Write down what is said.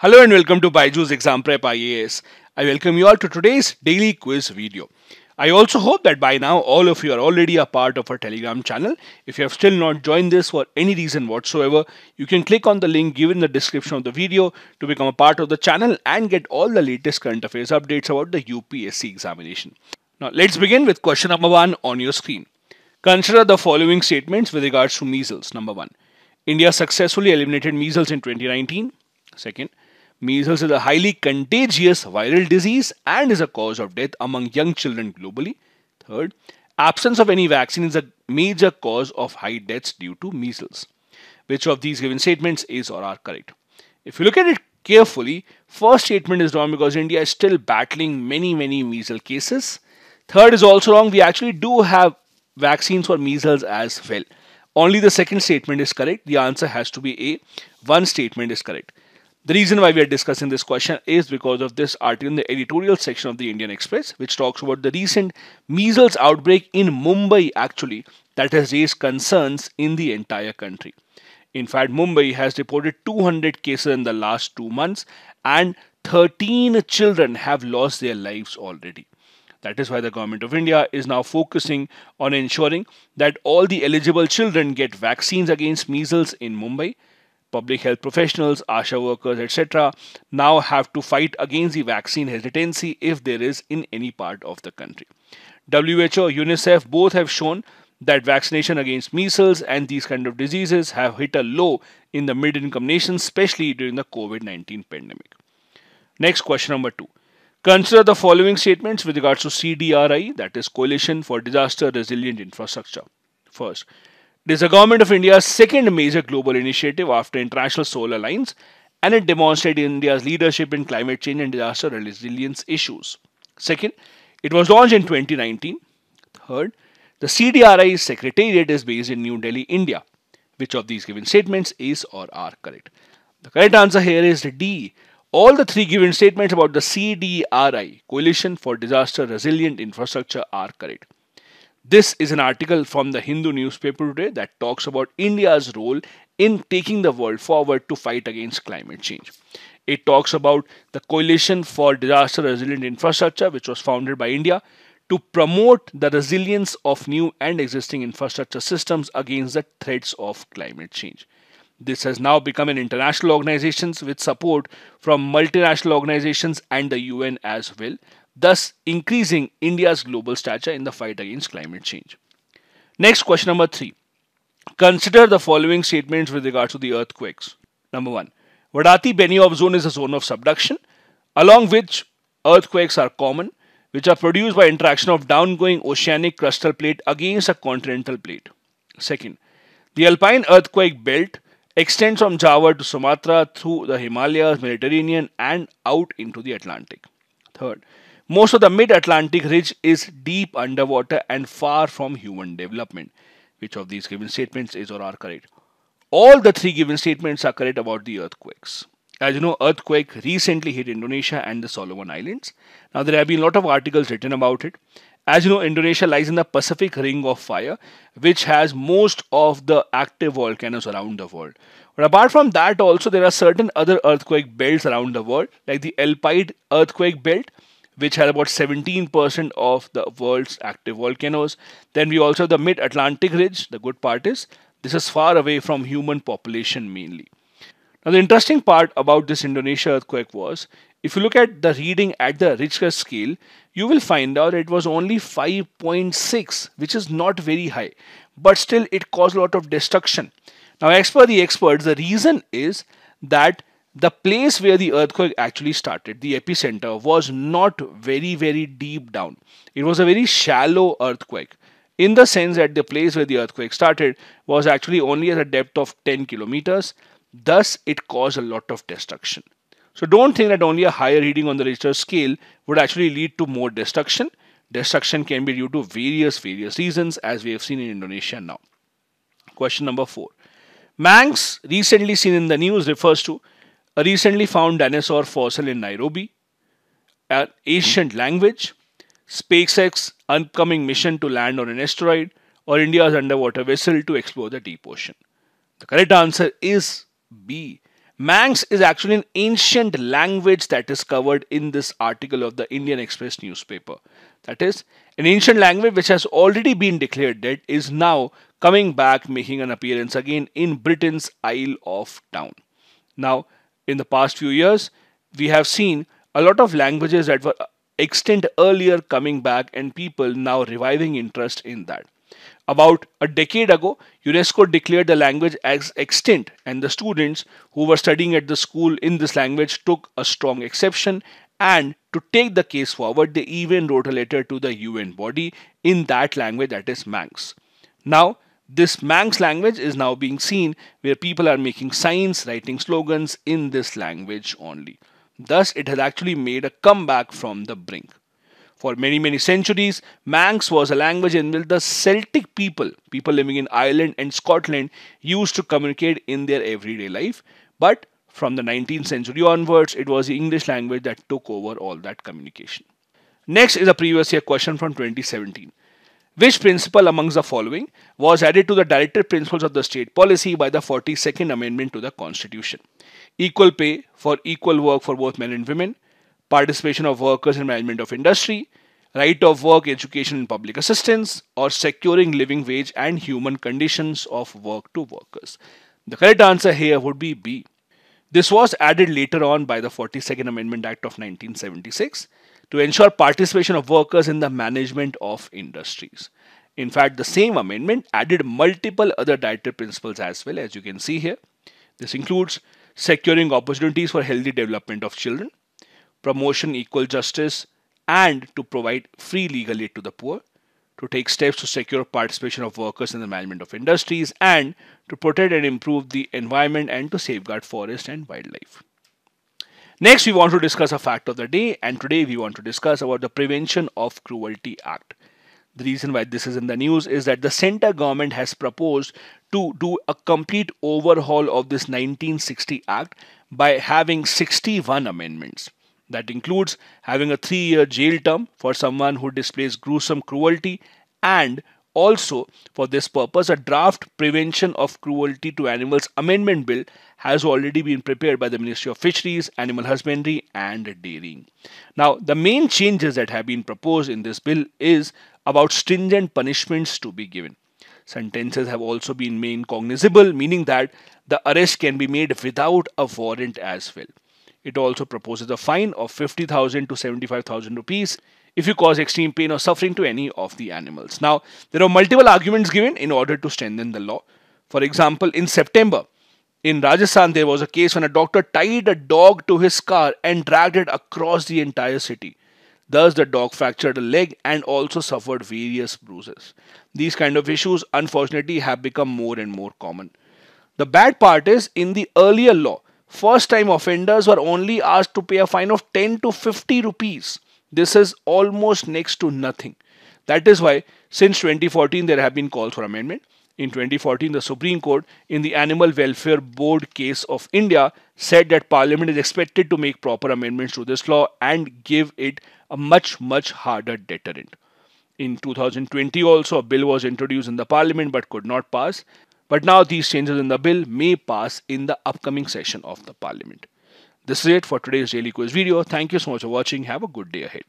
Hello and welcome to Byju's Exam Prep IAS. I welcome you all to today's daily quiz video. I also hope that by now all of you are already a part of our Telegram channel. If you have still not joined this for any reason whatsoever, you can click on the link given in the description of the video to become a part of the channel and get all the latest current affairs updates about the UPSC examination. Now let's begin with question number one on your screen. Consider the following statements with regards to measles. Number one, India successfully eliminated measles in 2019. Second, measles is a highly contagious viral disease and is a cause of death among young children globally. Third, absence of any vaccine is a major cause of high deaths due to measles. Which of these given statements is or are correct? If you look at it carefully, first statement is wrong because India is still battling many, many measles cases. Third is also wrong. We actually do have vaccines for measles as well. Only the second statement is correct. The answer has to be A. One statement is correct. The reason why we are discussing this question is because of this article in the editorial section of the Indian Express, which talks about the recent measles outbreak in Mumbai, actually, that has raised concerns in the entire country. In fact, Mumbai has reported 200 cases in the last two months, and 13 children have lost their lives already. That is why the government of India is now focusing on ensuring that all the eligible children get vaccines against measles in Mumbai. Public health professionals, ASHA workers, etc., now have to fight against the vaccine hesitancy if there is in any part of the country. WHO, UNICEF both have shown that vaccination against measles and these kind of diseases have hit a low in the mid income nations, especially during the COVID 19 pandemic. Next question number two. Consider the following statements with regards to CDRI, that is Coalition for Disaster Resilient Infrastructure. First, it is the Government of India's second major global initiative after International Solar Alliance and it demonstrated India's leadership in climate change and disaster resilience issues. Second, it was launched in 2019. Third, the CDRI Secretariat is based in New Delhi, India. Which of these given statements is or are correct? The correct answer here is D. All the three given statements about the CDRI, Coalition for Disaster Resilient Infrastructure, are correct. This is an article from the Hindu newspaper today that talks about India's role in taking the world forward to fight against climate change. It talks about the Coalition for Disaster Resilient Infrastructure, which was founded by India to promote the resilience of new and existing infrastructure systems against the threats of climate change. This has now become an international organization with support from multinational organizations and the UN as well, thus increasing India's global stature in the fight against climate change. Next question number three. Consider the following statements with regard to the earthquakes. Number one, Wadati Benioff zone is a zone of subduction along which earthquakes are common, which are produced by interaction of downgoing oceanic crustal plate against a continental plate. Second, the alpine earthquake belt extends from Java to Sumatra through the Himalayas, Mediterranean, and out into the Atlantic. Third, most of the mid Atlantic ridge is deep underwater and far from human development. Which of these given statements is or are correct? All the three given statements are correct about the earthquakes. As you know, earthquake recently hit Indonesia and the Solomon Islands. Now there have been a lot of articles written about it. As you know, Indonesia lies in the Pacific Ring of Fire, which has most of the active volcanoes around the world. But apart from that, also there are certain other earthquake belts around the world, like the Alpide earthquake belt, which has about 17% of the world's active volcanoes. Then we also have the Mid Atlantic Ridge. The good part is this is far away from human population mainly. Now, the interesting part about this Indonesia earthquake was if you look at the reading at the Richter scale, you will find out it was only 5.6, which is not very high, but still it caused a lot of destruction. Now, as per the experts, the reason is that the place where the earthquake actually started, the epicenter, was not very, very deep down. It was a very shallow earthquake in the sense that the place where the earthquake started was actually only at a depth of 10 kilometers. Thus, it caused a lot of destruction. So don't think that only a higher reading on the Richter scale would actually lead to more destruction. Destruction can be due to various various reasons as we have seen in Indonesia now. Question number 4. Manx recently seen in the news refers to a recently found dinosaur fossil in Nairobi, an ancient language, SpaceX upcoming mission to land on an asteroid, or India's underwater vessel to explore the deep ocean. The correct answer is B Manx is actually an ancient language that is covered in this article of the Indian Express newspaper. That is, an ancient language which has already been declared dead is now coming back, making an appearance again in Britain's Isle of Down. Now, in the past few years, we have seen a lot of languages that were uh, extinct earlier coming back and people now reviving interest in that. About a decade ago, UNESCO declared the language as extinct, and the students who were studying at the school in this language took a strong exception. And to take the case forward, they even wrote a letter to the UN body in that language, that is Manx. Now, this Manx language is now being seen where people are making signs, writing slogans in this language only. Thus, it has actually made a comeback from the brink. For many, many centuries, Manx was a language in which the Celtic people, people living in Ireland and Scotland, used to communicate in their everyday life. But from the 19th century onwards, it was the English language that took over all that communication. Next is a previous year question from 2017. Which principle amongst the following was added to the directive principles of the state policy by the 42nd Amendment to the Constitution? Equal pay for equal work for both men and women, participation of workers in management of industry, right of work, education and public assistance, or securing living wage and human conditions of work to workers. The correct answer here would be B. This was added later on by the 42nd Amendment Act of 1976 to ensure participation of workers in the management of industries. In fact, the same amendment added multiple other directive principles as well, as you can see here. This includes securing opportunities for healthy development of children, promotion equal justice, and to provide free legal aid to the poor, to take steps to secure participation of workers in the management of industries, and to protect and improve the environment and to safeguard forest and wildlife. Next, we want to discuss a fact of the day, and today we want to discuss about the Prevention of Cruelty Act. The reason why this is in the news is that the center government has proposed to do a complete overhaul of this 1960 Act by having 61 amendments. That includes having a three year jail term for someone who displays gruesome cruelty and also, for this purpose, a draft Prevention of Cruelty to Animals Amendment Bill has already been prepared by the Ministry of Fisheries, Animal Husbandry and Dairying. Now, the main changes that have been proposed in this bill is about stringent punishments to be given. Sentences have also been made cognizable, meaning that the arrest can be made without a warrant as well. It also proposes a fine of 50,000 to 75,000 rupees if you cause extreme pain or suffering to any of the animals. Now, there are multiple arguments given in order to strengthen the law. For example, in September, in Rajasthan, there was a case when a doctor tied a dog to his car and dragged it across the entire city. Thus, the dog fractured a leg and also suffered various bruises. These kind of issues, unfortunately, have become more and more common. The bad part is, in the earlier law, first time offenders were only asked to pay a fine of 10 to 50 rupees. This is almost next to nothing. That is why since 2014 there have been calls for amendment. In 2014, the Supreme Court, in the Animal Welfare Board case of India, said that Parliament is expected to make proper amendments to this law and give it a much, much harder deterrent. In 2020, also, a bill was introduced in the Parliament but could not pass. But now these changes in the bill may pass in the upcoming session of the parliament. This is it for today's daily quiz video. Thank you so much for watching. Have a good day ahead.